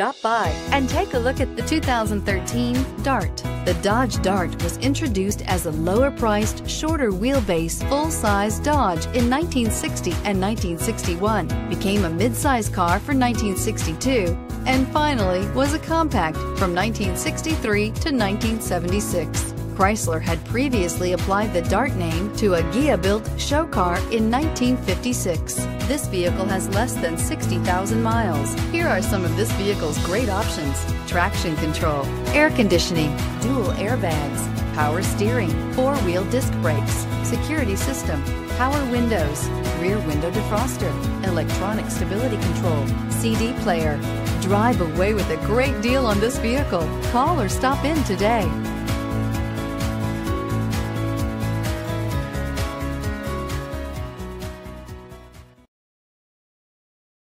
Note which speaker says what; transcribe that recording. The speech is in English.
Speaker 1: Stop by and take a look at the 2013 Dart. The Dodge Dart was introduced as a lower priced, shorter wheelbase, full size Dodge in 1960 and 1961, became a mid-size car for 1962, and finally was a compact from 1963 to 1976. Chrysler had previously applied the Dart name to a Ghia-built show car in 1956. This vehicle has less than 60,000 miles. Here are some of this vehicle's great options. Traction control, air conditioning, dual airbags, power steering, four-wheel disc brakes, security system, power windows, rear window defroster, electronic stability control, CD player. Drive away with a great deal on this vehicle. Call or stop in today.